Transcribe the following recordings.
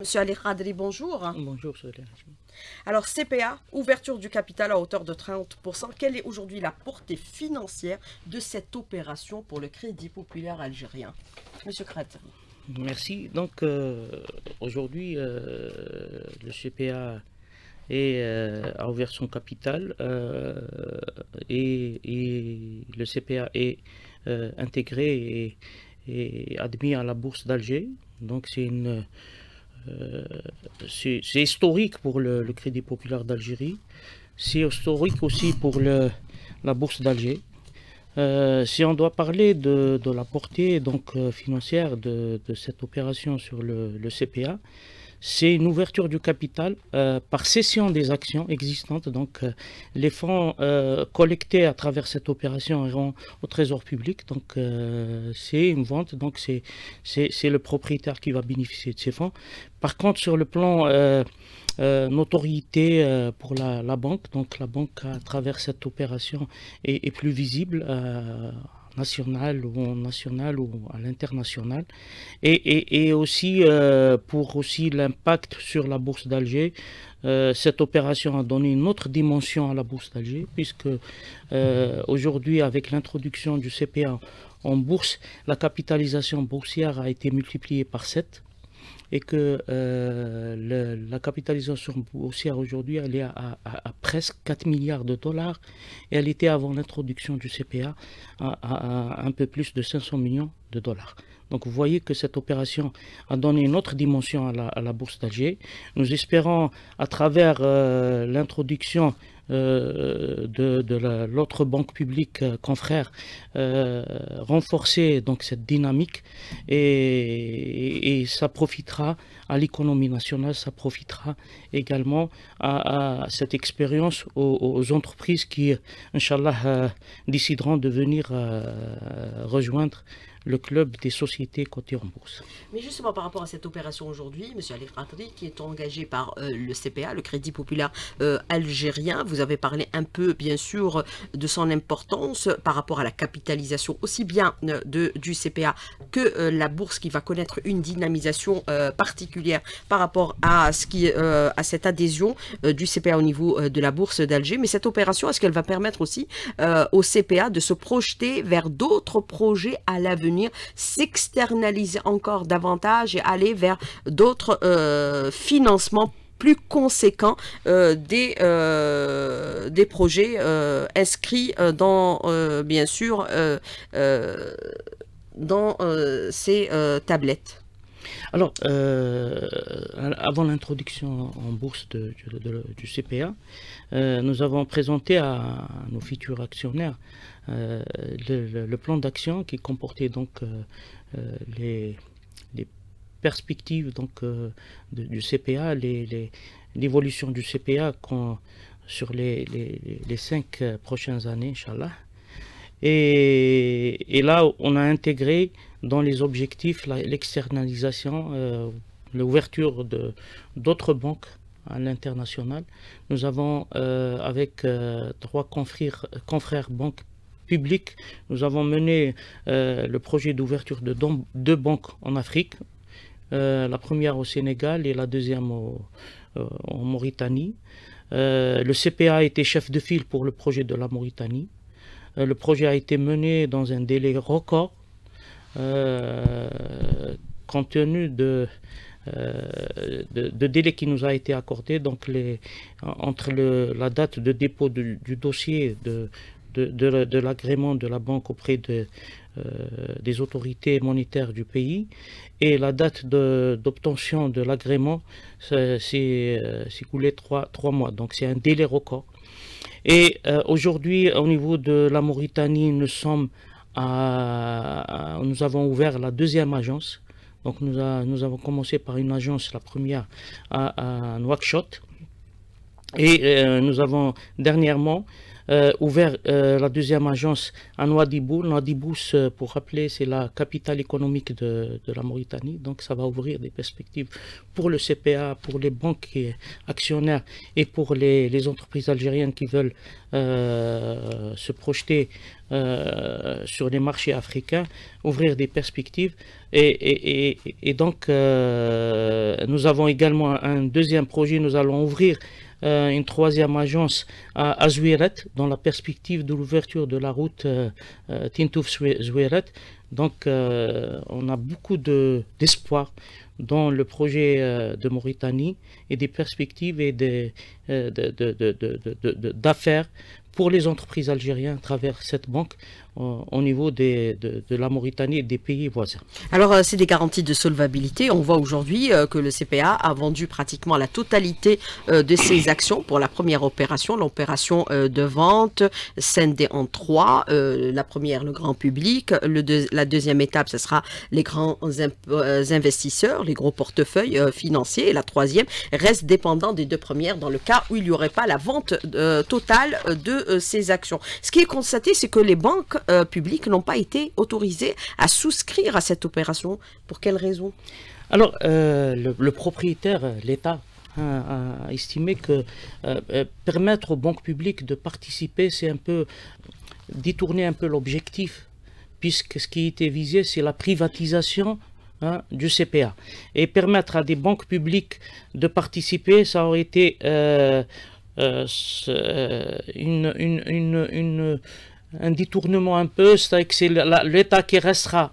Monsieur Ali Khadri, bonjour. Bonjour. Alors, CPA, ouverture du capital à hauteur de 30%. Quelle est aujourd'hui la portée financière de cette opération pour le Crédit populaire algérien? Monsieur Khadri. Merci. Donc, euh, aujourd'hui, euh, le CPA est, euh, a ouvert son capital et, et le CPA est intégré et, et admis à la bourse d'Alger. Donc, c'est une. Euh, c'est historique pour le, Crédit populaire d'Algérie. C'est historique aussi pour la bourse d'Alger. Euh, si on doit parler de, la portée donc, euh, financière de, cette opération sur le CPA, c'est une ouverture du capital euh, par cession des actions existantes. Donc, euh, les fonds euh, collectés à travers cette opération iront au trésor public. Donc, c'est une vente. Donc, c'est le propriétaire qui va bénéficier de ces fonds. Par contre, sur le plan notoriété pour la, banque, donc la banque à travers cette opération est plus visible. Euh, national ou national ou à l'international. Et, et, et aussi euh, pour aussi l'impact sur la bourse d'Alger euh, cette opération a donné une autre dimension à la bourse d'Alger puisque euh, aujourd'hui avec l'introduction du CPA en bourse la capitalisation boursière a été multipliée par 7 et que euh, la capitalisation boursière aujourd'hui, elle est à, presque 4 milliards de dollars et elle était avant l'introduction du CPA à, un peu plus de 500 millions de dollars. Donc vous voyez que cette opération a donné une autre dimension à la, à la bourse d'Alger. Nous espérons, à travers euh, l'introduction euh, de, de la- l'autre banque publique euh, confrère, euh, renforcer donc cette dynamique et, ça profitera à l'économie nationale, ça profitera également à, cette expérience aux, aux entreprises qui, Inch'Allah, décideront de venir rejoindre le club des sociétés cotées en bourse. Mais justement, par rapport à cette opération aujourd'hui, Monsieur Ali Khadri, qui est engagé par euh, le CPA, le Crédit populaire euh, algérien, vous avez parlé un peu, bien sûr, de son importance par rapport à la capitalisation aussi bien euh, de, du CPA que la bourse qui va connaître une dynamisation particulière par rapport à, ce qui, à cette adhésion du CPA au niveau de la bourse d'Alger. Mais cette opération, est-ce qu'elle va permettre aussi au CPA de se projeter vers d'autres projets à l'avenir, s'externaliser encore davantage et aller vers d'autres euh, financements plus conséquents euh, des, euh, des projets euh, inscrits dans, bien sûr, dans ces tablettes. Alors, avant l'introduction en bourse de- du CPA, nous avons présenté à nos futurs actionnaires le, le- plan d'action qui comportait donc euh, euh, les, perspectives donc, euh, du CPA, l'évolution du CPA sur les, cinq euh, prochaines années, Inch'Allah. Et, là, on a intégré dans les objectifs l'externalisation, euh, l'ouverture d'autres banques à l'international. Nous avons, euh, avec euh, trois confrères banques nous avons mené euh, le projet d'ouverture de deux banques en Afrique. Euh, la première au Sénégal et la deuxième euh, en Mauritanie. Le CPA a été chef de file pour le projet de la Mauritanie. Le projet a été mené dans un délai record, compte tenu de, de, délai qui nous a été accordé, donc entre la date de dépôt du dossier de, de, de la- de l'agrément de la banque auprès de, euh, des autorités monétaires du pays et la date d'obtention de l'agrément, ça- c'est euh, trois, trois mois, donc c'est un délai record. Et euh, aujourd'hui, au niveau de la Mauritanie, nous sommes à, nous avons ouvert la deuxième agence. Donc nous, a- nous avons commencé par une agence, la première à, à Nouakchott. Et nous avons dernièrement ouvert la deuxième agence à Nouadhibou. Nouadhibou, pour rappeler, c'est la capitale économique de, la Mauritanie. Donc ça va ouvrir des perspectives pour le CPA, pour les banques actionnaires et pour les, entreprises algériennes qui veulent se projeter euh, sur les marchés africains, ouvrir des perspectives. Et, donc, euh, nous avons également un deuxième projet, nous allons ouvrir euh, une troisième agence à, Zouiret, dans la perspective de l'ouverture de la route Tintouf-Zouiret. Donc, on a beaucoup d'espoir dans le projet de Mauritanie et des perspectives et d'affaires pour les entreprises algériennes à travers cette banque au niveau de, la Mauritanie et des pays voisins. Alors, euh, c'est des garanties de solvabilité. On voit aujourd'hui euh, que le CPA a vendu pratiquement la totalité euh, de ses actions pour la première opération, l'opération de vente scindée en trois. la première, le grand public. Le la deuxième étape, ce sera les grands investisseurs, les gros portefeuilles financiers. Et la troisième reste dépendant des deux premières dans le cas où il n'y aurait pas la vente totale de ces actions. Ce qui est constaté, c'est que les banques euh, publics n'ont pas été autorisés à souscrire à cette opération. Pour quelles raisons Alors, euh, le, propriétaire, l'État, a, estimé que euh, permettre aux banques publiques de participer, c'est un peu détourner un peu l'objectif, puisque ce qui était visé, c'est la privatisation hein, du CPA. Et permettre à des banques publiques de participer, ça aurait été une, une, un détournement un peu, c'est que c'est l'État qui restera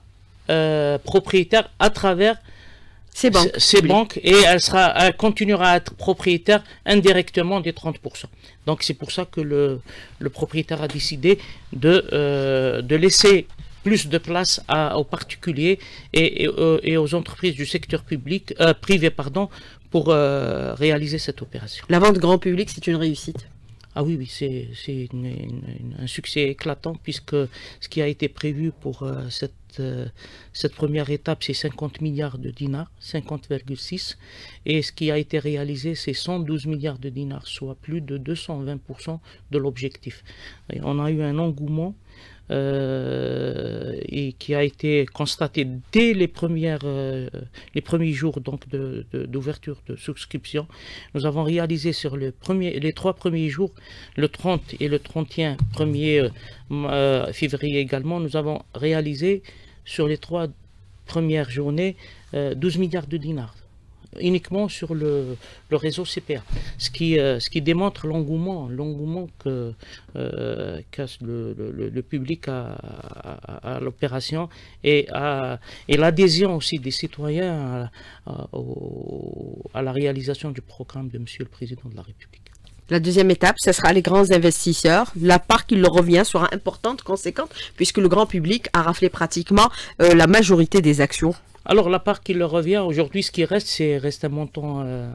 euh, propriétaire à travers ces banques, ces banques et elle, sera, elle continuera à être propriétaire indirectement des 30%. Donc c'est pour ça que le, le, propriétaire a décidé de, euh, de laisser plus de place aux particuliers et, et, euh, aux entreprises du secteur public, privé pardon, pour réaliser cette opération. La vente grand public, c'est une réussite ah oui, oui, c'est un succès éclatant puisque ce qui a été prévu pour euh, cette, euh, cette première étape, c'est 50 milliards de dinars, 50,6. Et ce qui a été réalisé, c'est 112 milliards de dinars, soit plus de 220% de l'objectif. On a eu un engouement euh, et qui a été constaté dès les, premières, euh, les premiers jours d'ouverture de, souscription. Nous avons réalisé sur le premier, les trois premiers jours, le 30 et le 31 1er euh, février également, nous avons réalisé sur les trois premières journées 12 milliards de dinars uniquement sur le, réseau CPA, ce qui, euh, ce qui démontre l'engouement, que euh, le, public a à, l'opération et, et l'adhésion aussi des citoyens à, à, la réalisation du programme de Monsieur le Président de la République. La deuxième étape, ce sera les grands investisseurs. La part qui leur revient sera importante, conséquente, puisque le grand public a raflé pratiquement euh, la majorité des actions alors la part qui leur revient aujourd'hui, ce qui reste, c'est reste un montant euh,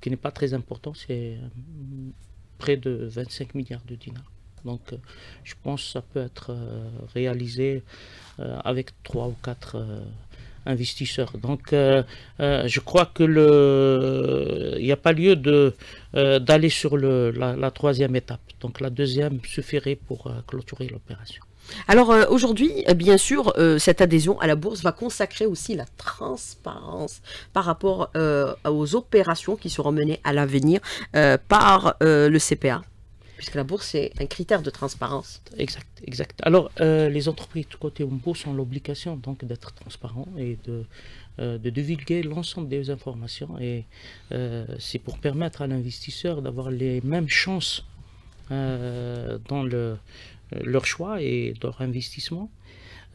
qui n'est pas très important, c'est euh, près de 25 milliards de dinars. Donc euh, je pense que ça peut être réalisé avec trois ou quatre investisseurs. Donc je crois que le il n'y a pas lieu de d'aller sur le, la, troisième étape. Donc la deuxième suffirait pour clôturer l'opération. Alors euh, aujourd'hui, euh, bien sûr, euh, cette adhésion à la bourse va consacrer aussi la transparence par rapport aux opérations qui seront menées à l'avenir par le CPA. Puisque la bourse est un critère de transparence. Exact, exact. Alors, les entreprises côté bourse ont l'obligation donc d'être transparents et de, divulguer l'ensemble des informations. Et c'est pour permettre à l'investisseur d'avoir les mêmes chances dans le, leur choix et leur investissement.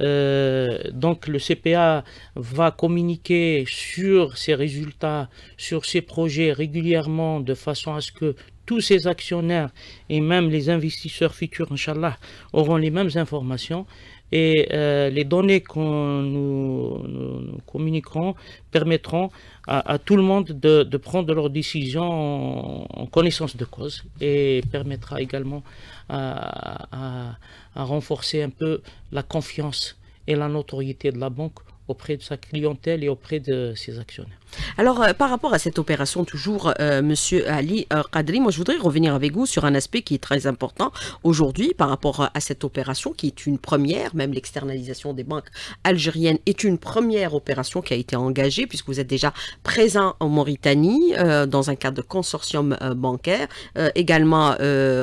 Euh, donc le CPA va communiquer sur ses résultats, sur ses projets régulièrement de façon à ce que tous ses actionnaires et même les investisseurs futurs, Inch'Allah, auront les mêmes informations et euh, les données qu'on nous, communiquerons permettront à, tout le monde de, prendre leurs décisions en, connaissance de cause et permettra également à, renforcer un peu la confiance et la notoriété de la banque auprès de sa clientèle et auprès de ses actionnaires. Alors, euh, par rapport à cette opération, toujours, euh, Monsieur Ali euh, Kadri, moi je voudrais revenir avec vous sur un aspect qui est très important aujourd'hui par rapport à cette opération, qui est une première, même l'externalisation des banques algériennes est une première opération qui a été engagée, puisque vous êtes déjà présent en Mauritanie, dans un cadre de consortium bancaire, également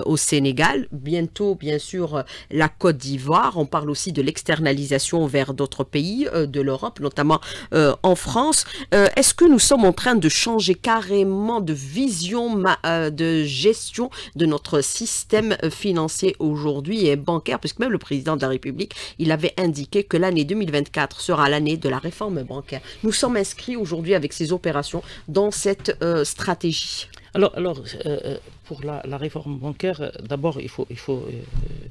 au Sénégal, bientôt, bien sûr, la Côte d'Ivoire. On parle aussi de l'externalisation vers d'autres pays de l'Europe, notamment en France. Est-ce que nous sommes en train de changer carrément de vision euh, de gestion de notre système euh, financier aujourd'hui et bancaire, puisque même le président de la République, il avait indiqué que l'année 2024 sera l'année de la réforme bancaire. Nous sommes inscrits aujourd'hui avec ces opérations dans cette euh, stratégie. Alors, alors pour la, réforme bancaire, d'abord, il faut, il faut,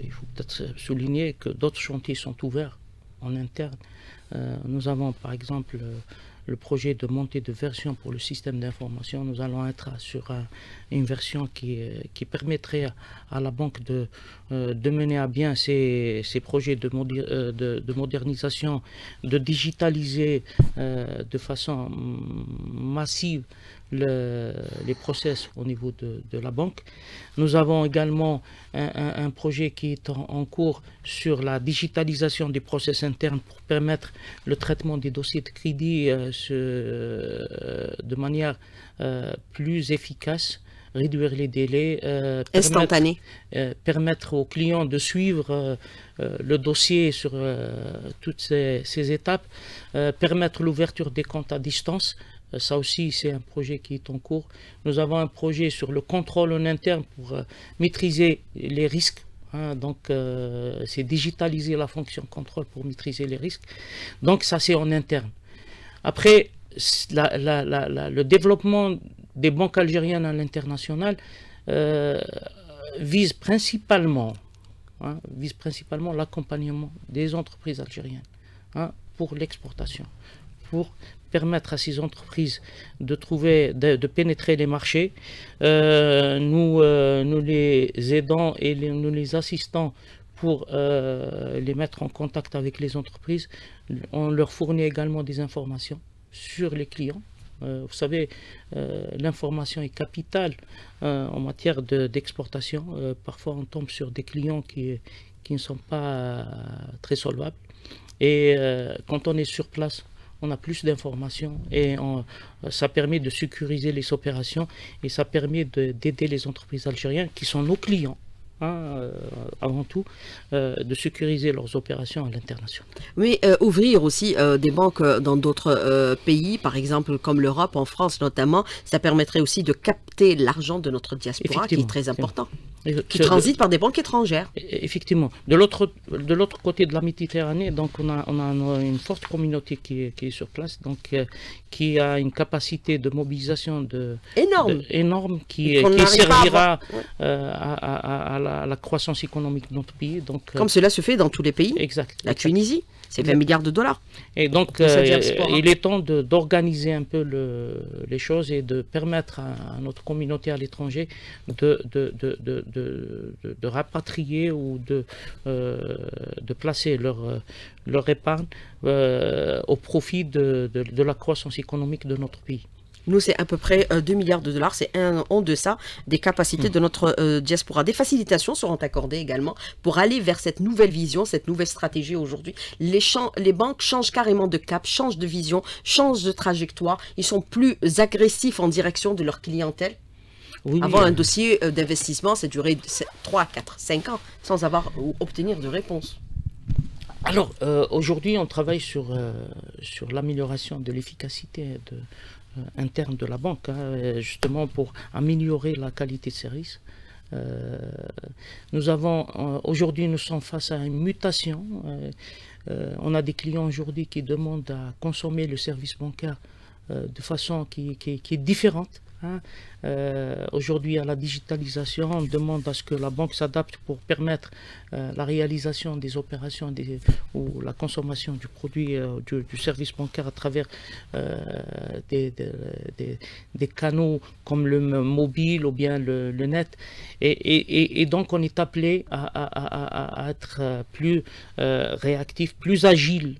il faut peut-être souligner que d'autres chantiers sont ouverts en interne. nous avons, par exemple, le projet de montée de version pour le système d'information. Nous allons être sur une version qui, qui permettrait à, la banque de, euh, de mener à bien ses, projets de, euh, de, de, modernisation, de digitaliser euh, de façon massive les process au niveau de, la banque. Nous avons également un, projet qui est en, cours sur la digitalisation des process internes pour permettre le traitement des dossiers de crédit euh, de manière euh, plus efficace réduire les délais, euh, instantané, permettre, aux clients de suivre le dossier sur toutes ces étapes, permettre l'ouverture des comptes à distance, euh, ça aussi, c'est un projet qui est en cours. Nous avons un projet sur le contrôle en interne pour euh, maîtriser les risques. Hein. donc, euh, c'est digitaliser la fonction contrôle pour maîtriser les risques. Donc, ça, c'est en interne. Après, le développement des banques algériennes à l'international vise principalement, hein, principalement l'accompagnement des entreprises algériennes hein, pour l'exportation, pour permettre à ces entreprises de trouver, de, pénétrer les marchés. Euh, nous, euh, nous les aidons et nous les assistons pour euh, les mettre en contact avec les entreprises. On leur fournit également des informations sur les clients. vous savez, l'information est capitale en matière d'exportation. parfois, on tombe sur des clients qui, qui ne sont pas très solvables. Et quand on est sur place, on a plus d'informations et ça permet de sécuriser les opérations et ça permet d'aider les entreprises algériennes qui sont nos clients. Hein, euh, avant tout, euh, de sécuriser leurs opérations à l'international. Mais euh, ouvrir aussi des banques dans d'autres pays, par exemple comme l'Europe, en France notamment, ça permettrait aussi de capter l'argent de notre diaspora, qui est très important qui transite par des banques étrangères. Effectivement. De l'autre de l'autre côté de la Méditerranée, donc on a, on a une forte communauté qui est, qui est sur place, donc euh, qui a une capacité de mobilisation de énorme, énorme qui, qui servira euh, à, à, la, croissance économique de notre pays. Donc, euh, Comme cela se fait dans tous les pays. Exact. La Tunisie. C'est 20 milliards de dollars. Et donc, euh, il est temps d'organiser un peu le, les choses et de permettre à, notre communauté à l'étranger de de, de, de, de, rapatrier ou de, euh, de placer leur, leur épargne euh, au profit de, la croissance économique de notre pays. Nous, c'est à peu près 2 euh, milliards de dollars. C'est un en deçà des capacités de notre euh, diaspora. Des facilitations seront accordées également pour aller vers cette nouvelle vision, cette nouvelle stratégie aujourd'hui. Les, les banques changent carrément de cap, changent de vision, changent de trajectoire. Ils sont plus agressifs en direction de leur clientèle. Oui, Avant un dossier euh, d'investissement, ça durait 3, 4, 5 ans sans avoir ou obtenir de réponse. Alors, aujourd'hui, on travaille sur, sur l'amélioration de l'efficacité de, euh, interne de la banque, hein, justement pour améliorer la qualité de service. Euh, nous avons euh, aujourd'hui nous sommes face à une mutation. on a des clients aujourd'hui qui demandent à consommer le service bancaire de façon qui est différente Hein. Euh, aujourd'hui, à la digitalisation, on demande à ce que la banque s'adapte pour permettre euh, la réalisation des opérations ou la consommation du produit, euh, du, service bancaire à travers des, des, canaux comme le mobile ou bien le, net. Et, donc, on est appelé à, à être plus réactif, plus agile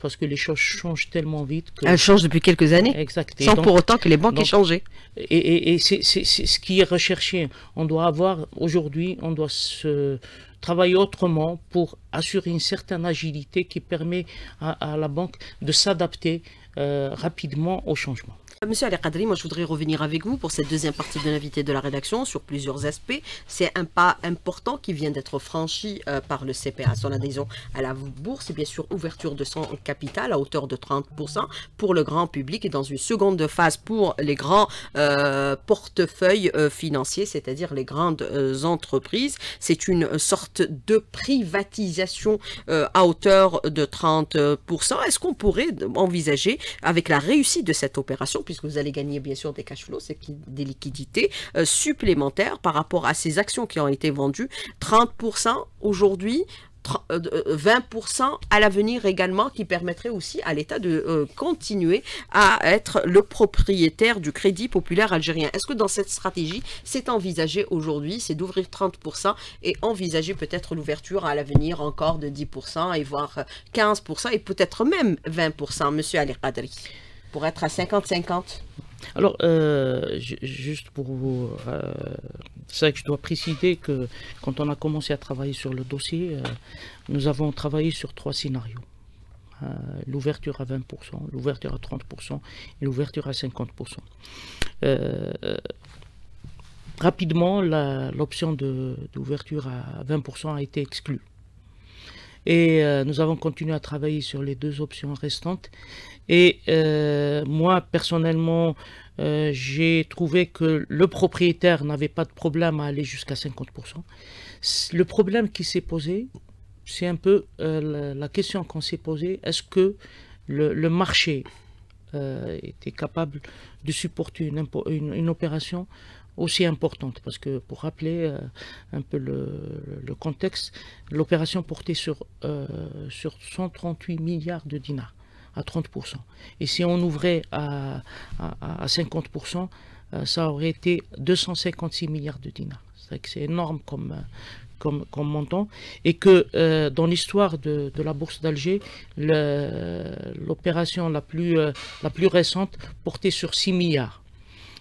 parce que les choses changent tellement vite. Que... Elles changent depuis quelques années. Exact. sans pour autant que les banques aient changé. Et, c'est ce qui est recherché. On doit avoir, aujourd'hui, on doit se travailler autrement pour assurer une certaine agilité qui permet à, la banque de s'adapter euh, rapidement au changement. Monsieur Ali Kadri, moi je voudrais revenir avec vous pour cette deuxième partie de l'invité de la rédaction sur plusieurs aspects. C'est un pas important qui vient d'être franchi euh, par le CPA, son adhésion à la bourse et bien sûr ouverture de son capital à hauteur de 30% pour le grand public et dans une seconde phase pour les grands euh, portefeuilles euh, financiers, c'est-à-dire les grandes entreprises. C'est une sorte de privatisation à hauteur de 30%. Est-ce qu'on pourrait envisager, avec la réussite de cette opération, puisque vous allez gagner bien sûr des cash flows, c'est des liquidités euh, supplémentaires par rapport à ces actions qui ont été vendues. 30% aujourd'hui, 20% euh, à l'avenir également, qui permettrait aussi à l'État de euh, continuer à être le propriétaire du crédit populaire algérien. Est-ce que dans cette stratégie, c'est envisagé aujourd'hui, c'est d'ouvrir 30% et envisager peut-être l'ouverture à l'avenir encore de 10% et voire 15% et peut-être même 20%, Monsieur Ali Qadri être à 50-50 alors, euh, juste pour vous, euh, c'est que je dois préciser que quand on a commencé à travailler sur le dossier, euh, nous avons travaillé sur trois scénarios. l'ouverture à 20%, l'ouverture à 30% et l'ouverture à 50%. rapidement, l'option d'ouverture à 20% a été exclue. Et nous avons continué à travailler sur les deux options restantes. Et euh, moi, personnellement, euh, j'ai trouvé que le propriétaire n'avait pas de problème à aller jusqu'à 50%. Le problème qui s'est posé, c'est un peu euh, la, question qu'on s'est posée, est-ce que le, marché était capable de supporter une, une, opération aussi importante? Parce que pour rappeler un peu le, contexte, l'opération portait sur, sur 138 milliards de dinars à 30%. Et si on ouvrait à, à, 50%, euh, ça aurait été 256 milliards de dinars. C'est énorme comme, comme, comme, montant. Et que euh, dans l'histoire de, de, la bourse d'Alger, l'opération la, plus, euh, la plus récente portait sur 6 milliards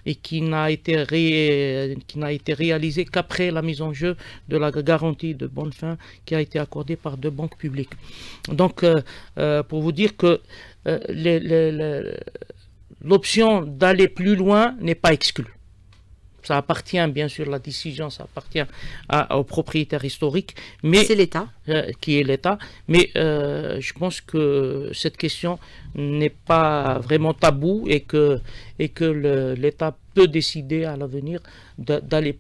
et qui n'a été, ré, qui été réalisé qu'après la mise en jeu de la garantie de bonne fin qui a été accordée par deux banques publiques. Donc, euh, euh, pour vous dire que euh, l'option d'aller plus loin n'est pas exclue. Ça appartient, bien sûr, la décision, ça appartient à, au propriétaire historique. Mais c'est l'État. Euh, qui est l'État. Mais euh, je pense que cette question n'est pas vraiment tabou et que, et que l'État peut décider à l'avenir d'aller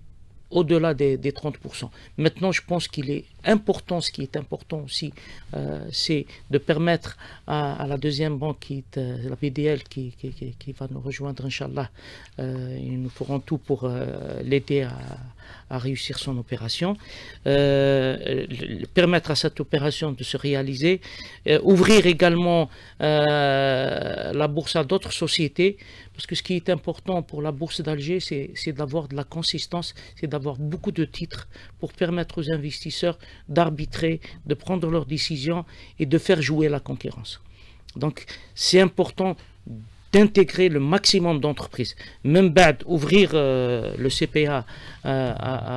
au-delà des, 30%. Maintenant, je pense qu'il est important, ce qui est important aussi, euh, c'est de permettre à, la deuxième banque, qui est euh, la BDL, qui, va nous rejoindre, Inch'Allah, euh, nous ferons tout pour l'aider à, à, réussir son opération, permettre à cette opération de se réaliser, ouvrir également la bourse à d'autres sociétés, parce que ce qui est important pour la bourse d'Alger, c'est d'avoir de la consistance, c'est d'avoir beaucoup de titres pour permettre aux investisseurs d'arbitrer, de prendre leurs décisions et de faire jouer la concurrence. Donc c'est important d'intégrer le maximum d'entreprises. Même bad, ouvrir euh, le CPA euh,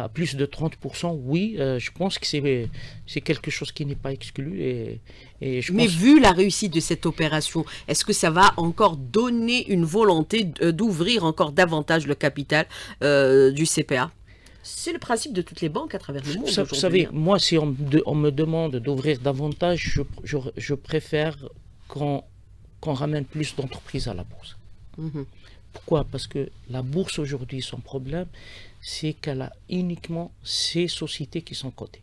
à, plus de 30%, oui, euh, je pense que c'est quelque chose qui n'est pas exclu. Et, je Mais vu la réussite de cette opération, est-ce que ça va encore donner une volonté d'ouvrir encore davantage le capital du CPA c'est le principe de toutes les banques à travers le monde. Vous, savez, moi, si on, me demande d'ouvrir davantage, je, préfère qu'on ramène plus d'entreprises à la bourse. Mhm. Pourquoi? Parce que la bourse aujourd'hui, son problème, c'est qu'elle a uniquement ces sociétés qui sont cotées.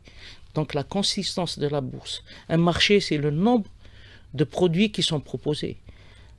Donc la consistance de la bourse. Un marché, c'est le nombre de produits qui sont proposés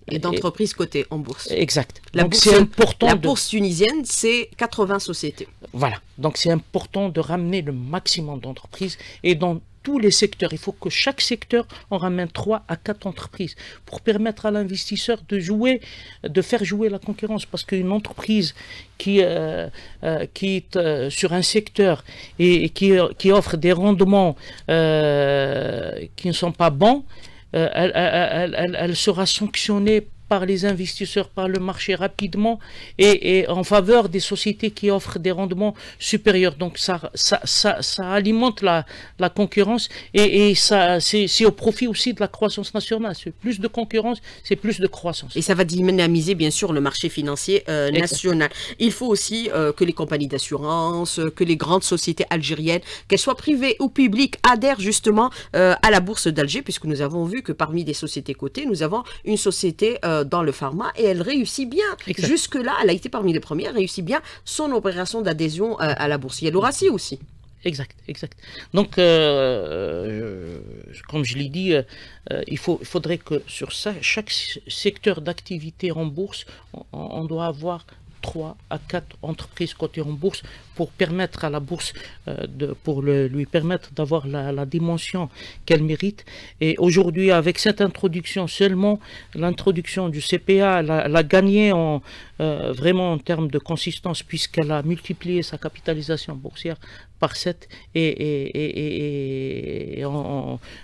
et d'entreprises cotées en bourse. Exact. La bourse, important la bourse tunisienne, c'est 80 sociétés. Voilà. Donc c'est important de ramener le maximum d'entreprises et dans les secteurs. Il faut que chaque secteur en ramène 3 à 4 entreprises pour permettre à l'investisseur de jouer, de faire jouer la concurrence. Parce qu'une entreprise qui, euh, euh, est euh, sur un secteur et, qui, qui, offre des rendements qui ne sont pas bons, elle, sera sanctionnée par les investisseurs, par le marché rapidement et, en faveur des sociétés qui offrent des rendements supérieurs. Donc ça, ça, ça, alimente la, la, concurrence et, et ça, c'est au profit aussi de la croissance nationale. Plus de concurrence, c'est plus de croissance. Et ça va dynamiser bien sûr le marché financier euh, national. Il faut aussi euh, que les compagnies d'assurance, que les grandes sociétés algériennes, qu'elles soient privées ou publiques, adhèrent justement euh, à la bourse d'Alger, puisque nous avons vu que parmi des sociétés cotées, nous avons une société euh, dans le pharma et elle réussit bien. Jusque-là, elle a été parmi les premières, réussit bien son opération d'adhésion euh, à la bourse. Il y a l'Horacie aussi. Exact, exact. Donc, euh, comme je l'ai dit, il, faut, il faudrait que sur ça, chaque secteur d'activité en bourse, on, doit avoir 3 à 4 entreprises cotées en bourse pour permettre à la bourse, de, pour le, lui permettre d'avoir la, la, dimension qu'elle mérite. Et aujourd'hui, avec cette introduction seulement, l'introduction du CPA, elle a, gagné en, vraiment en termes de consistance puisqu'elle a multiplié sa capitalisation boursière par 7 et, et, et,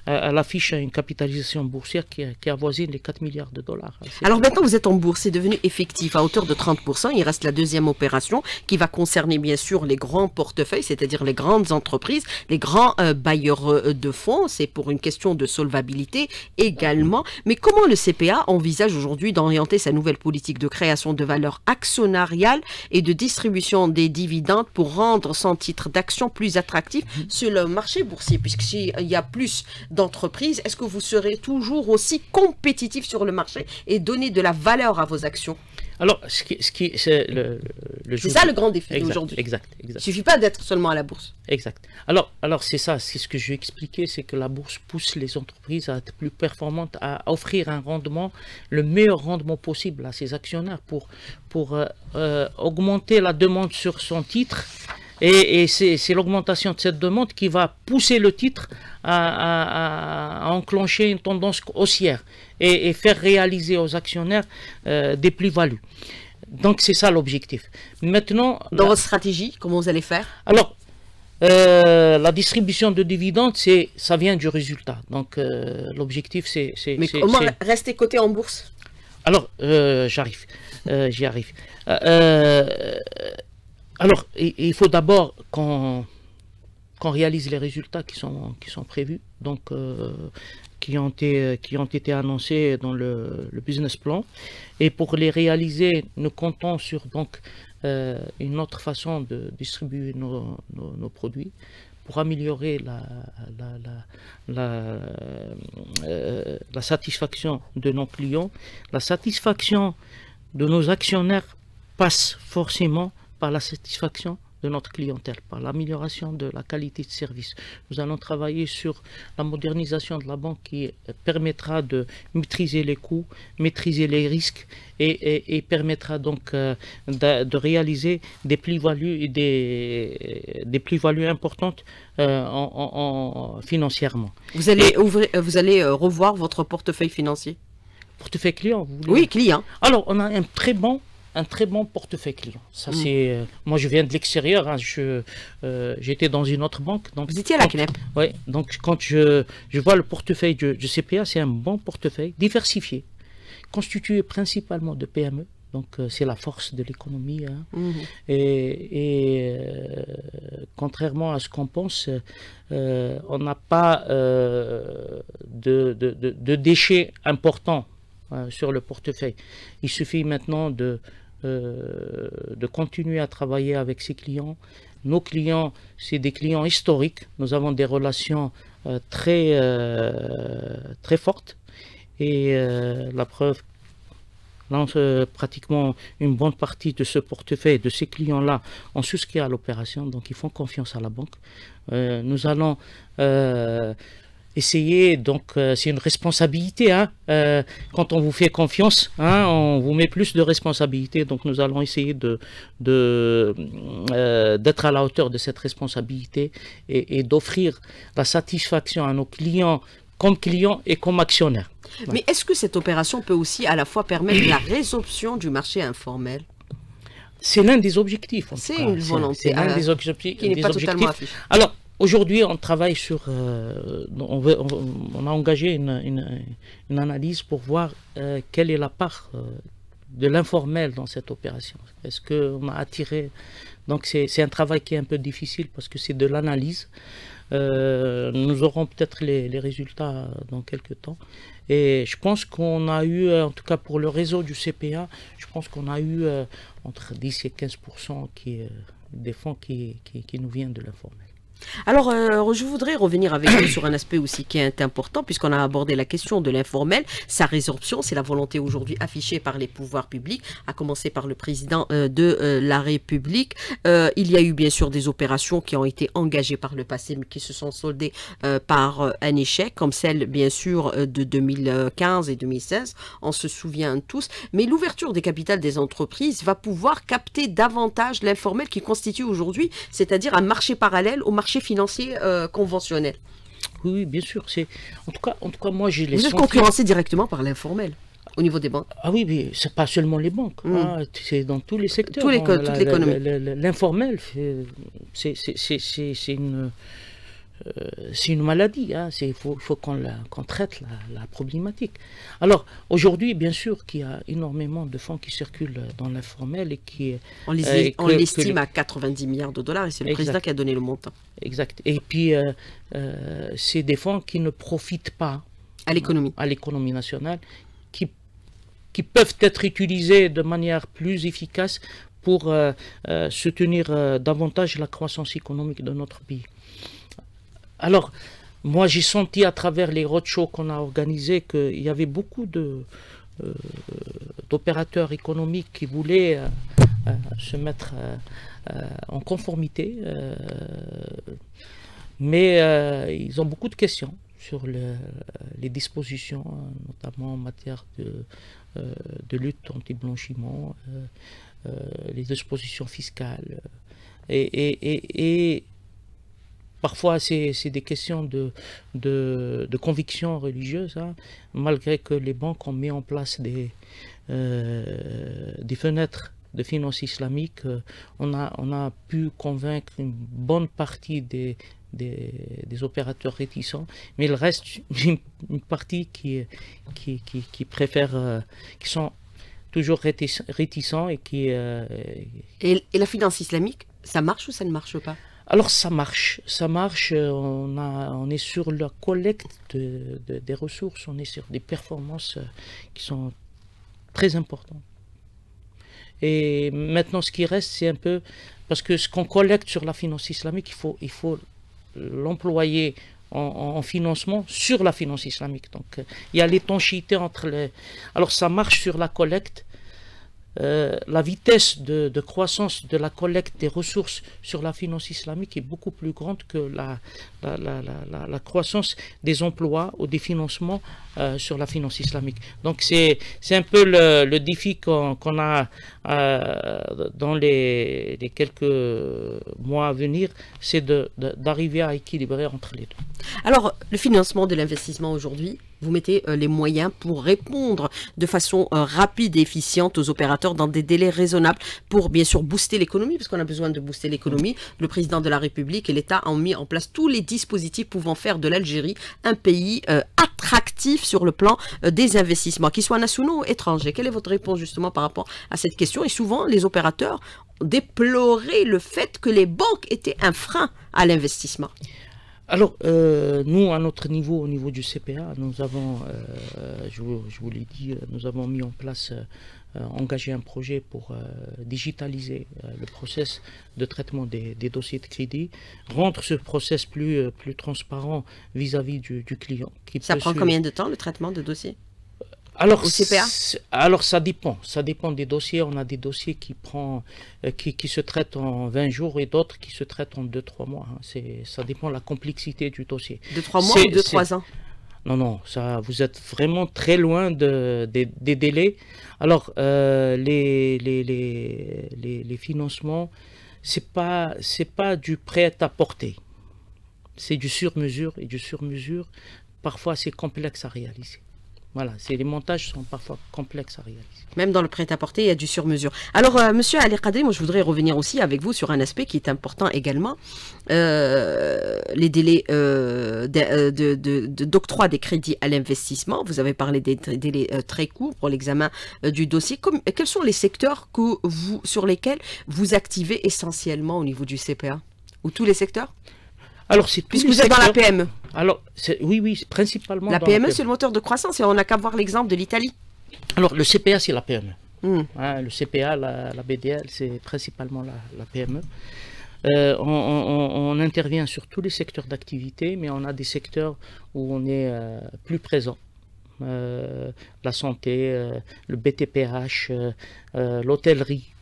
elle affiche une capitalisation boursière qui, qui, avoisine les 4 milliards de dollars. Alors maintenant vous êtes en bourse, c'est devenu effectif à hauteur de 30%. Il reste la deuxième opération qui va concerner bien sûr les grands portefeuilles, c'est-à-dire les grandes entreprises, les grands euh, bailleurs euh, de fonds. C'est pour une question de solvabilité également. Mais comment le CPA envisage aujourd'hui d'orienter sa nouvelle politique de création de valeur actionnariale et de distribution des dividendes pour rendre son titre d'action plus attractif mhm. sur le marché boursier? Puisque s'il y a plus d'entreprises, est-ce que vous serez toujours aussi compétitif sur le marché et donner de la valeur à vos actions? Alors, ce qui, ce qui c'est le, C'est ça le grand défi aujourd'hui. Exact, exact. Il suffit pas d'être seulement à la bourse. Exact. Alors, alors c'est ça, c'est ce que je vais expliquer, c'est que la bourse pousse les entreprises à être plus performantes, à offrir un rendement, le meilleur rendement possible à ses actionnaires pour, pour euh, euh, augmenter la demande sur son titre. Et, et c'est l'augmentation de cette demande qui va pousser le titre à, enclencher une tendance haussière et, faire réaliser aux actionnaires euh, des plus-values. Donc c'est ça l'objectif. Maintenant, dans votre stratégie, comment vous allez faire? Alors, euh, la distribution de dividendes, c'est ça vient du résultat. Donc euh, l'objectif, c'est. Mais comment rester coté en bourse? Alors, j'arrive, j'y arrive. Alors, il faut d'abord qu'on réalise les résultats qui sont, prévus, donc euh, qui, ont été, annoncés dans le, business plan. Et pour les réaliser, nous comptons sur euh, une autre façon de distribuer nos, produits pour améliorer euh, la, satisfaction de nos clients. La satisfaction de nos actionnaires passe forcément par la satisfaction de notre clientèle, par l'amélioration de la qualité de service. Nous allons travailler sur la modernisation de la banque qui permettra de maîtriser les coûts, maîtriser les risques et, permettra donc euh, de, réaliser des plus-values des, des plus-values importantes euh, en, financièrement. Vous allez, ouvrir, vous allez euh, revoir votre portefeuille financier? Portefeuille client, vous voulez Oui, client. Alors, on a un très bon un très bon portefeuille client. Ça, mm. c'est, euh, moi, je viens de l'extérieur. Hein, je, euh, j'étais dans une autre banque. Donc, Vous étiez à la CNEP Oui. Donc, quand je, je vois le portefeuille du, CPA, c'est un bon portefeuille diversifié, constitué principalement de PME. Donc, euh, c'est la force de l'économie. Hein. Mm-hmm. Et, contrairement à ce qu'on pense, on n'a pas de, de, de, déchets importants sur le portefeuille. Il suffit maintenant de, euh, de continuer à travailler avec ses clients. Nos clients, c'est des clients historiques. Nous avons des relations euh, très, euh, très fortes. Et la preuve, pratiquement une bonne partie de ce portefeuille, de ces clients-là, ont souscrit à l'opération, donc ils font confiance à la banque. nous allons essayer, donc euh, c'est une responsabilité, hein, euh, quand on vous fait confiance, hein, on vous met plus de responsabilité, donc nous allons essayer de, euh, d'être à la hauteur de cette responsabilité et, d'offrir la satisfaction à nos clients comme clients et comme actionnaires. Mais est-ce que cette opération peut aussi à la fois permettre la résorption du marché informel? C'est l'un des objectifs. C'est une volonté. C'est l'un des, objectifs. Qui n'est pas totalement Alors, aujourd'hui, on travaille sur. euh, on, a engagé une, analyse pour voir euh, quelle est la part euh, de l'informel dans cette opération. Est-ce qu'on a attiré. Donc, c'est un travail qui est un peu difficile parce que c'est de l'analyse. Nous aurons peut-être les, résultats dans quelques temps. Et je pense qu'on a eu, en tout cas pour le réseau du CPA, je pense qu'on a eu entre 10 et 15 qui, des fonds qui nous viennent de l'informel. Alors, euh, je voudrais revenir avec vous sur un aspect aussi qui est important, puisqu'on a abordé la question de l'informel. Sa résorption, c'est la volonté aujourd'hui affichée par les pouvoirs publics, à commencer par le président euh, de euh, la République. Il y a eu bien sûr des opérations qui ont été engagées par le passé, mais qui se sont soldées par un échec, comme celle bien sûr de 2015 et 2016. On se souvient tous. Mais l'ouverture des capitales des entreprises va pouvoir capter davantage l'informel qui constitue aujourd'hui, c'est-à-dire un marché parallèle au marché financier euh, conventionnel. Oui, bien sûr. C'est en tout cas, en tout cas, moi j'ai les. Vous êtes concurrencé directement par l'informel au niveau des banques. Ah oui, mais c'est pas seulement les banques. Mm. hein, c'est dans tous les secteurs. Tous les hein, toute l'économie. L'informel, c'est une. Euh, c'est une maladie, hein, c'est- il faut, faut qu'on traite la, la problématique. Alors, aujourd'hui, bien sûr qu'il y a énormément de fonds qui circulent dans l'informel et qui, On les- Euh, l'estime à 90 milliards de dollars et c'est le Exact. président qui a donné le montant exact. Et puis, euh, euh, c'est des fonds qui ne profitent pas à l'économie. à l'économie nationale qui, qui peuvent être utilisés de manière plus efficace pour euh, soutenir davantage la croissance économique de notre pays. Alors, moi j'ai senti à travers les roadshows qu'on a organisés qu'il y avait beaucoup euh, d'opérateurs économiques qui voulaient euh, euh, se mettre en conformité, mais ils ont beaucoup de questions sur le- les dispositions, notamment en matière de, lutte anti-blanchiment, les dispositions fiscales. et parfois, c'est des questions de, de, de conviction religieuse, hein, malgré que les banques ont mis en place des, euh, des fenêtres de finances islamiques, euh, on, a, on a pu convaincre une bonne partie des, des, des opérateurs réticents, mais il reste une, partie qui, qui, qui, préfère, euh, qui sont toujours rétic- réticents et qui... et la finance islamique, ça marche ou ça ne marche pas? Alors ça marche, ça marche, euh, on, est sur la collecte de- de- des ressources, on est sur des performances euh, qui sont très importantes. Et maintenant ce qui reste, c'est un peu, parce que ce qu'on collecte sur la finance islamique, il faut, l'employer en financement sur la finance islamique. Donc euh, il y a l'étanchéité entre les... Alors ça marche sur la collecte, euh, la vitesse de, croissance de la collecte des ressources sur la finance islamique est beaucoup plus grande que la, croissance des emplois ou des financements euh, sur la finance islamique. Donc c'est un peu le, défi qu'on a euh, dans les, quelques mois à venir, c'est d'arriver à équilibrer entre les deux. Alors, le financement de l'investissement aujourd'hui, vous mettez euh, les moyens pour répondre de façon euh, rapide et efficiente aux opérateurs dans des délais raisonnables pour bien sûr booster l'économie, parce qu'on a besoin de booster l'économie. Le président de la République et l'État ont mis en place tous les dispositifs pouvant faire de l'Algérie un pays euh, attractif sur le plan des investissements, qu'ils soient nationaux ou étrangers. Quelle est votre réponse justement par rapport à cette question? Et souvent, les opérateurs déploré le fait que les banques étaient un frein à l'investissement. Alors, euh, nous, à notre niveau, au niveau du CPA, nous avons, euh, je, vous, l'ai dit, euh, nous avons mis en place, euh, engagé un projet pour digitaliser le process de traitement des, des dossiers de crédit, rendre ce process plus, plus transparent vis-à-vis du, du client. qui Ça prend suivre- combien de temps le traitement de dossier? Alors, Au CPA c'est- Alors, ça dépend. Ça dépend des dossiers. On a des dossiers qui, prend, euh, qui, qui se traitent en 20 jours et d'autres qui se traitent en 2-3 mois. hein. C'est, ça dépend de la complexité du dossier. De trois mois C'est- ou de c'est- trois ans? Non, non, ça, vous êtes vraiment très loin de, des- des délais. Alors, euh, les, les, les, les, financements, c'est pas, c'est pas du prêt à porter. C'est du sur-mesure et du sur-mesure, parfois c'est complexe à réaliser. Voilà, les montages sont parfois complexes à réaliser. Même dans le prêt-à-porter, il y a du sur-mesure. Alors, euh, monsieur Ali Kadri, moi je voudrais revenir aussi avec vous sur un aspect qui est important également. Euh, les délais euh, d'octroi de, des crédits à l'investissement. Vous avez parlé des délais très courts pour l'examen du dossier. Comme, quels sont les secteurs que vous, sur lesquels vous activez essentiellement au niveau du CPA Ou tous les secteurs? Alors, c'est Puisque vous êtes dans la PME. Alors, oui, oui, principalement. La PME, c'est le moteur de croissance et on n'a qu'à voir l'exemple de l'Italie. Alors, le CPA, c'est la PME. Hmm. Hein, le CPA, la, BDL, c'est principalement la, PME. Euh, on, intervient sur tous les secteurs d'activité, mais on a des secteurs où on est euh, plus présent. Euh, la santé, le BTPH, l'hôtellerie,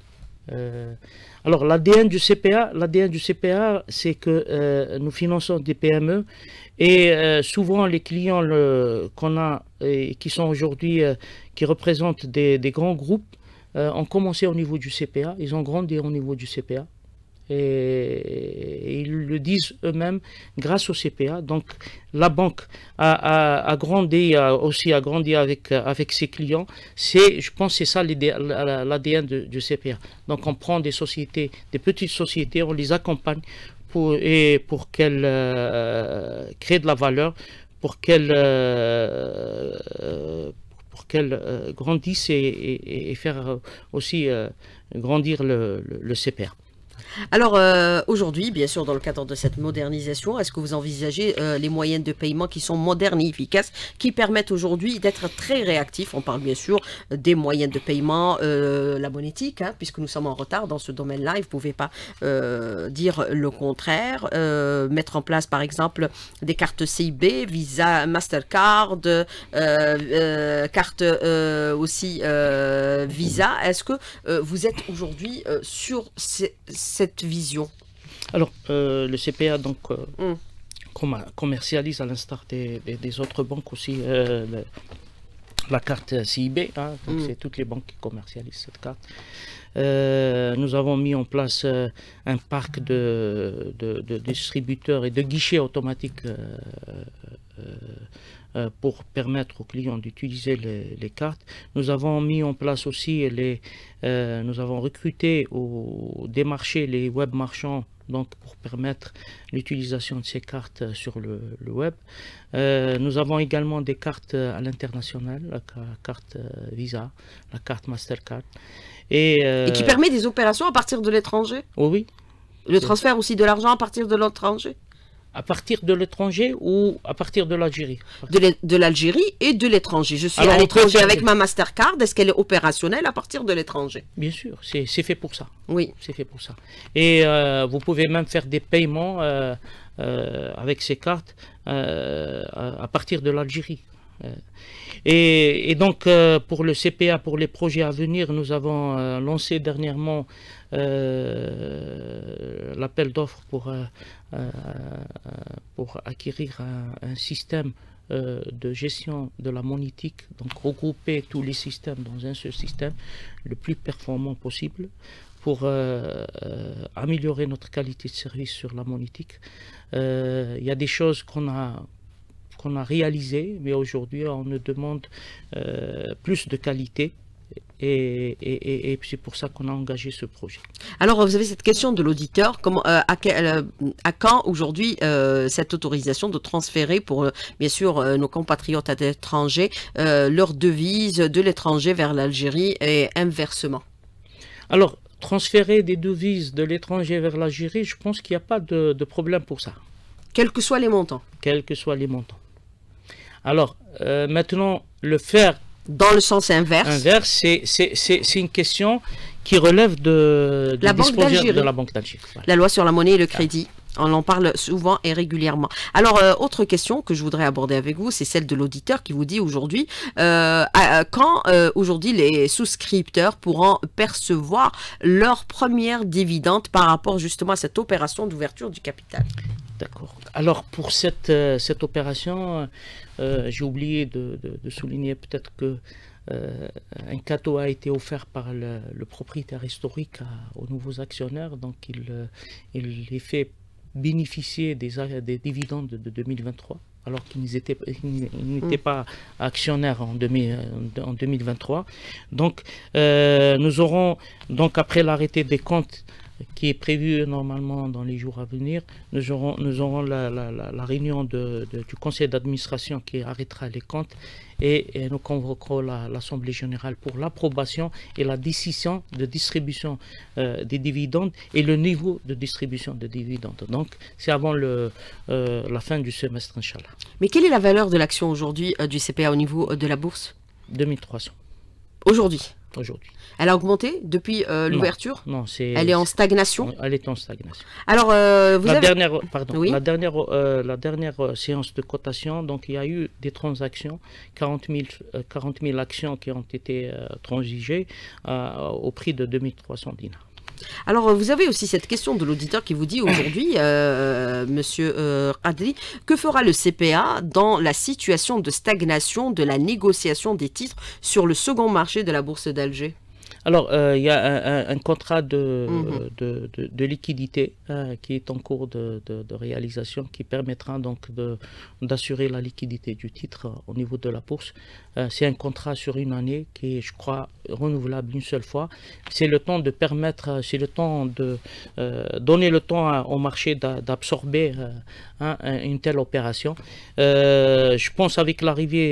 alors l'ADN du CPA, l'ADN du CPA, c'est que euh, nous finançons des PME et euh, souvent les clients qu'on a et qui sont aujourd'hui, qui représentent des grands groupes, ont commencé au niveau du CPA, ils ont grandi au niveau du CPA et, ils le disent eux-mêmes grâce au CPA. Donc la banque a, grandi aussi a grandi avec ses clients. C'est, je pense, c'est ça l'ADN du CPA. Donc on prend des sociétés, des petites sociétés, on les accompagne pour et pour qu'elles euh, créent de la valeur, pour qu'elles euh, euh, grandissent et, faire aussi grandir le CPA. Alors euh, aujourd'hui, bien sûr, dans le cadre de cette modernisation, est-ce que vous envisagez euh, les moyens de paiement qui sont modernes et efficaces, qui permettent aujourd'hui d'être très réactifs? On parle bien sûr des moyens de paiement, euh, la monétique, hein, puisque nous sommes en retard dans ce domaine-là, vous ne pouvez pas dire le contraire. mettre en place, par exemple, des cartes CIB, Visa, Mastercard, carte aussi Visa. Est-ce que vous êtes aujourd'hui sur ces cette vision Alors, euh, le CPA donc, euh, mm. commercialise à l'instar des, autres banques aussi euh, la carte CIB. Hein, mm. C'est toutes les banques qui commercialisent cette carte. nous avons mis en place un parc de, de, distributeurs et de guichets automatiques pour permettre aux clients d'utiliser les, cartes. Nous avons mis en place aussi les, euh, nous avons recruté ou démarché les web marchands donc pour permettre l'utilisation de ces cartes sur le, web. Euh, nous avons également des cartes à l'international, la carte Visa, la carte Mastercard. Et, et qui permet des opérations à partir de l'étranger? Oui, oui. Le transfert aussi de l'argent à partir de l'étranger? À partir de l'étranger ou à partir de l'Algérie? De l'Algérie et de l'étranger. Je suis à l'étranger avec ma Mastercard. Est-ce qu'elle est opérationnelle à partir de l'étranger? Bien sûr, c'est fait pour ça. Oui. C'est fait pour ça. Et euh, vous pouvez même faire des paiements euh, euh, avec ces cartes à, partir de l'Algérie. Et, donc, pour le CPA, pour les projets à venir, nous avons lancé dernièrement l'appel d'offres pour pour acquérir un, système euh, de gestion de la monétique, donc regrouper tous les systèmes dans un seul système le plus performant possible pour euh, améliorer notre qualité de service sur la monétique. Il y a des choses qu'on a qu'on a réalisées, mais aujourd'hui on nous demande plus de qualité et, c'est pour ça qu'on a engagé ce projet. Alors, vous avez cette question de l'auditeur. Comment, euh, euh, à, quand aujourd'hui euh, cette autorisation de transférer pour, bien sûr, nos compatriotes à l'étranger, leur devise de l'étranger vers l'Algérie et inversement? Alors, transférer des devises de l'étranger vers l'Algérie, je pense qu'il n'y a pas de, de, problème pour ça. Quels que soient les montants Quels que soient les montants. Alors, maintenant, le faire dans le sens inverse. Inverse, c'est une question qui relève de, la, banque de la Banque d'Algérie. La loi sur la monnaie et le crédit. On en parle souvent et régulièrement. Alors, euh, autre question que je voudrais aborder avec vous, c'est celle de l'auditeur qui vous dit aujourd'hui, euh, quand euh, aujourd'hui les souscripteurs pourront percevoir leur première dividende par rapport justement à cette opération d'ouverture du capital? D'accord. Alors, pour cette, cette opération, j'ai oublié de, souligner peut-être que un cadeau a été offert par le, propriétaire historique aux nouveaux actionnaires, donc il, il est fait bénéficier des, des dividendes de, 2023. alors qu'ils n'étaient Mm. pas actionnaires en, 2000 en 2023. Donc, euh, nous aurons, donc après l'arrêté des comptes qui est prévu normalement dans les jours à venir, nous aurons, nous aurons la, la- la- la réunion de- de- du conseil d'administration qui arrêtera les comptes et, et nous convoquerons la- l'Assemblée générale pour l'approbation et la décision de distribution euh, des dividendes et le niveau de distribution des dividendes. Donc, c'est avant le, euh, la fin du semestre, Inch'Allah. Mais quelle est la valeur de l'action aujourd'hui euh, du CPA au niveau de la bourse? 2300 Aujourd'hui? Aujourd'hui. Elle a augmenté depuis euh, Non. l'ouverture Non, c'est. Elle est en stagnation Elle est en stagnation. Alors, euh, vous la, avez... dernière, pardon, Oui. la dernière, euh, la dernière euh, séance de cotation, donc il y a eu des transactions, 40 000, euh, 40 000 actions qui ont été euh, transigées euh, au prix de 2300 dinars. Alors, euh, vous avez aussi cette question de l'auditeur qui vous dit aujourd'hui, euh, monsieur euh, que fera le CPA dans la situation de stagnation de la négociation des titres sur le second marché de la bourse d'Alger? Alors, euh, il y a un, contrat de, Mhm. de, de- de liquidité euh, qui est en cours de, réalisation qui permettra donc d'assurer la liquidité du titre euh, au niveau de la bourse. Euh, c'est un contrat sur une année qui est, je crois, renouvelable une seule fois. C'est le temps de permettre, c'est le temps de donner le temps à- au marché d'a- d'absorber hein, un- une telle opération. Je pense avec l'arrivée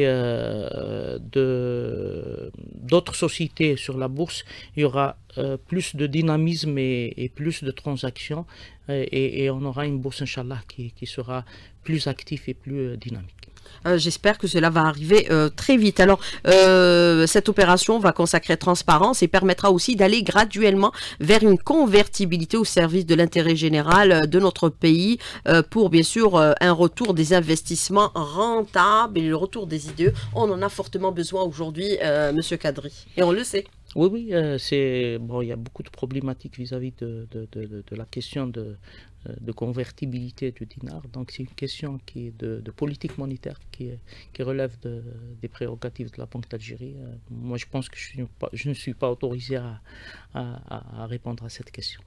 d'autres sociétés sur la bourse, il y aura euh, plus de dynamisme et, plus de transactions euh, et, on aura une bourse, Inch'Allah, qui, qui sera plus active et plus euh, dynamique. J'espère que cela va arriver très vite. Alors, cette opération va consacrer transparence et permettra aussi d'aller graduellement vers une convertibilité au service de l'intérêt général de notre pays pour, bien sûr, un retour des investissements rentables et le retour des idées. On en a fortement besoin aujourd'hui, Monsieur Kadri. Et on le sait. Oui, oui, euh, c'est bon. Il y a beaucoup de problématiques vis-à-vis de, de- de- la question de, euh, de convertibilité du dinar. Donc, c'est une question qui est de, politique monétaire qui, qui relève de- des prérogatives de la Banque d'Algérie. Euh, moi, je pense que je, suis pas- je ne suis pas autorisé à, à- répondre à cette question.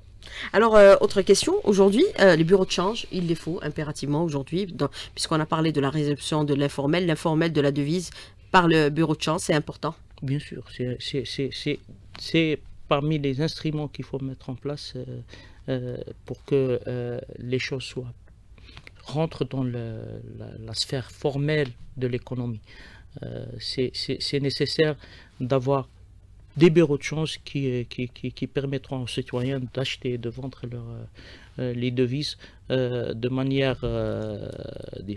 Alors, autre question. Aujourd'hui, les bureaux de change, il les faut impérativement aujourd'hui, puisqu'on a parlé de la réception de l'informel, l'informel de la devise par le bureau de change, c'est important? Bien sûr, c'est- parmi les instruments qu'il faut mettre en place euh, euh, pour que euh, les choses soient rentrent dans la, sphère formelle de l'économie. C'est- nécessaire d'avoir des bureaux de change qui, qui, qui- permettront aux citoyens d'acheter et de vendre leur, les devises de manière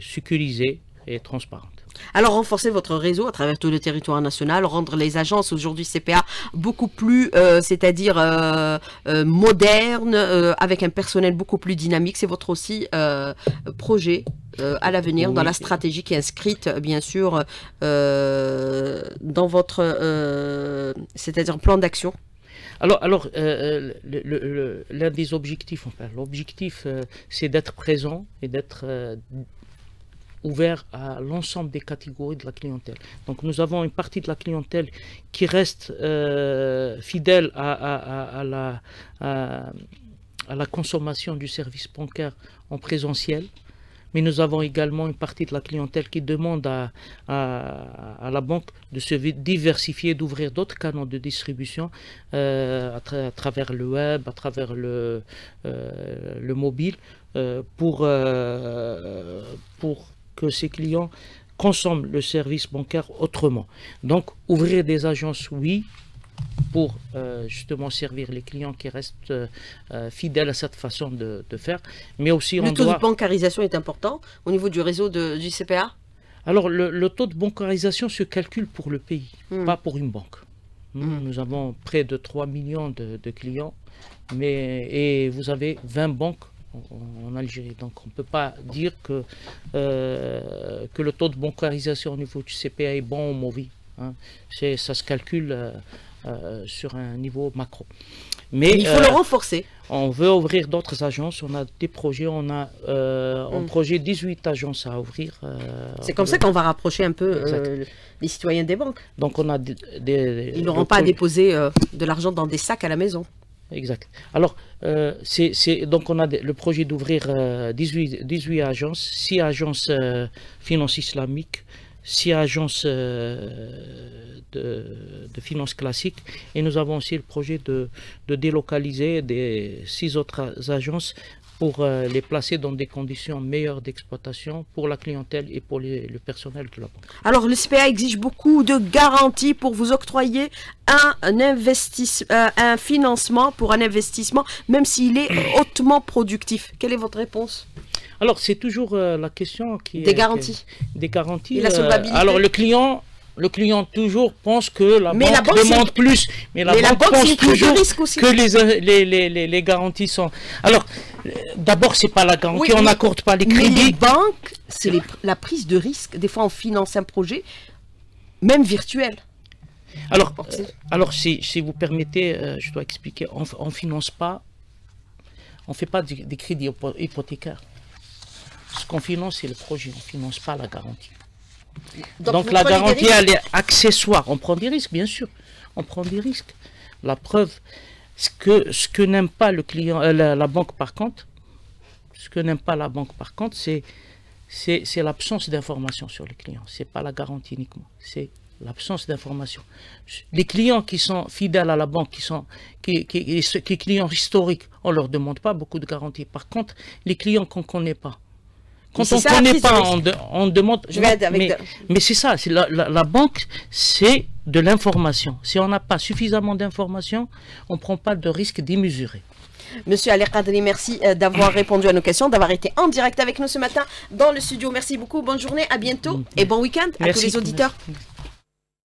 sécurisée et transparente. Alors, renforcer votre réseau à travers tout le territoire national, rendre les agences aujourd'hui CPA beaucoup plus, euh, c'est-à-dire euh, euh, modernes, avec un personnel beaucoup plus dynamique. C'est votre aussi projet à l'avenir dans la stratégie qui est inscrite, bien sûr, dans votre, c'est-à-dire plan d'action. Alors, alors euh, l'un des objectifs, enfin, l'objectif, euh, c'est d'être présent et d'être euh, ouvert à l'ensemble des catégories de la clientèle. Donc, nous avons une partie de la clientèle qui reste euh, fidèle à, la, consommation du service bancaire en présentiel. Mais nous avons également une partie de la clientèle qui demande à, la banque de se diversifier, d'ouvrir d'autres canaux de distribution euh, à, tra- à travers le web, à travers le, euh, le mobile, pour, pour que ces clients consomment le service bancaire autrement. Donc, ouvrir des agences, oui, pour euh, justement servir les clients qui restent euh, euh, fidèles à cette façon de, de faire, mais aussi on Le taux doit... de bancarisation est important au niveau du réseau de- du CPA. Alors, le, le taux de bancarisation se calcule pour le pays, Hmm. pas pour une banque. Hmm, Hmm. Nous avons près de 3 millions de, de clients, mais, et vous avez 20 banques en, Algérie. Donc, on ne peut pas dire que, euh, que le taux de bancarisation au niveau du CPA est bon ou mauvais. hein. Ça se calcule euh, euh, sur un niveau macro. Mais Il faut le renforcer. on veut ouvrir d'autres agences, on a des projets, on a en Mm. projet 18 agences à ouvrir. C'est comme ça qu'on va rapprocher un peu les citoyens des banques. Donc on a des... des- Ils n'auront pas à déposer de l'argent dans des sacs à la maison. Exact. Alors, euh, donc on a le projet d'ouvrir 18, 18, agences, 6 agences finances islamiques, 6 agences de, de finances classiques et nous avons aussi le projet de, de délocaliser des 6 autres agences pour euh, les placer dans des conditions meilleures d'exploitation pour la clientèle et pour le personnel de la banque. Alors le CPA exige beaucoup de garanties pour vous octroyer un, euh, un financement pour un investissement, même s'il est hautement productif. Quelle est votre réponse? Alors, c'est toujours euh, la question qui Des garanties. des garanties. Et la solvabilité. alors, le client le client toujours pense que la banque, demande plus, mais la, banque, pense toujours que les, les, les, les, garanties sont... Alors, d'abord, c'est pas la garantie, on n'accorde pas les crédits. Mais les banques, c'est la prise de risque. Des fois, on finance un projet, même virtuel. Alors, euh, alors si, si, vous permettez, euh, je dois expliquer, on ne finance pas, on ne fait pas des crédits hypothécaires. Ce qu'on finance, c'est le projet, on ne finance pas la garantie. Donc, la garantie, elle est accessoire. On prend des risques, bien sûr. On prend des risques. La preuve, ce que, ce que n'aime pas le client, euh, la, banque par contre, ce que n'aime pas la banque par contre, c'est c'est l'absence d'information sur les clients. C'est pas la garantie uniquement. C'est l'absence d'information. Les clients qui sont fidèles à la banque, qui sont qui, qui, qui, clients historiques, on leur demande pas beaucoup de garanties. Par contre, les clients qu'on connaît pas, quand on ne connaît pas, on, demande. mais, c'est ça, la, la, banque, c'est de l'information. Si on n'a pas suffisamment d'informations, on ne prend pas de risque démesuré. Monsieur Ali Kadri, merci euh, d'avoir répondu à nos questions, d'avoir été en direct avec nous ce matin dans le studio. Merci beaucoup, bonne journée, à bientôt et bon week-end à tous les auditeurs.